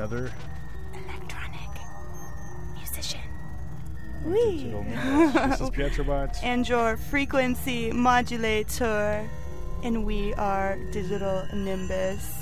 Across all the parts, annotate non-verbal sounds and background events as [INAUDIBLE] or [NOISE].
another Electronic musician. digital. [LAUGHS] This is Pietrobot. and your frequency modulator. And we are Digital Nimbus.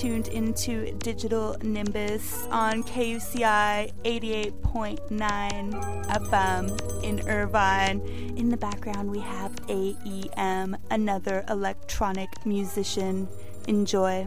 Tuned into Digital Nimbus on KUCI 88.9 FM in Irvine. In the background, we have AEM, another electronic musician. Enjoy.